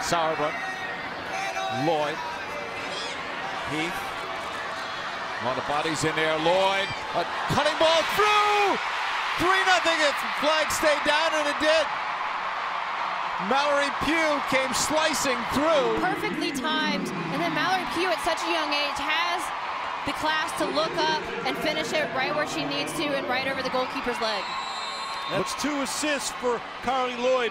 Sauerbrunn. Lloyd. Heath. A lot of bodies in there. Lloyd. A cutting ball through. 3 nothing. If flag stayed down, and it did. Mallory Pugh came slicing through. Perfectly timed. And then Mallory Pugh at such a young age has the class to look up and finish it right where she needs to and right over the goalkeeper's leg. That's two assists for Carli Lloyd.